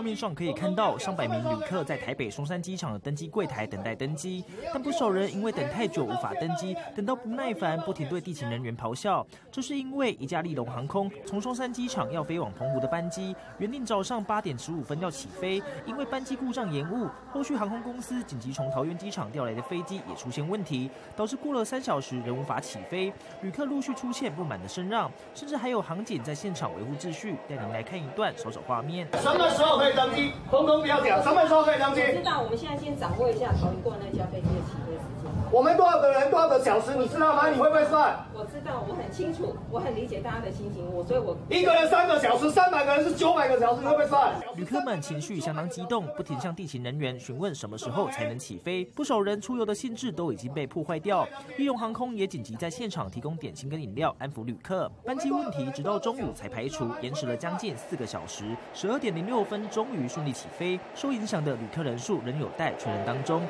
画面上可以看到，上百名旅客在台北松山机场的登机柜台等待登机，但不少人因为等太久无法登机，等到不耐烦，不停对地勤人员咆哮。这是因为一架立龙航空从松山机场要飞往澎湖的班机，原定早上八点十五分要起飞，因为班机故障延误，后续航空公司紧急从桃园机场调来的飞机也出现问题，导致过了三小时仍无法起飞，旅客陆续出现不满的声让，甚至还有航警在现场维护秩序。带您来看一段手手画面。什么时候登机？通通不要讲，什么时候可以登机？知道，我们现在先掌握一下逃离过那架飞机的起飞时间。我们多少个个小时，你知道吗？你会不会算？我知道，我很清楚，我很理解大家的心情，我所以，我一个人三个小时，三百个人是九百个小时，你会不会算？旅客们情绪相当激动，不停向地勤人员询问什么时候才能起飞。不少人出游的兴致都已经被破坏掉。利用航空也紧急在现场提供点心跟饮料安抚旅客。班机问题直到中午才排除，延迟了将近四个小时。十二点零六分终于顺利起飞，受影响的旅客人数仍有待确认当中。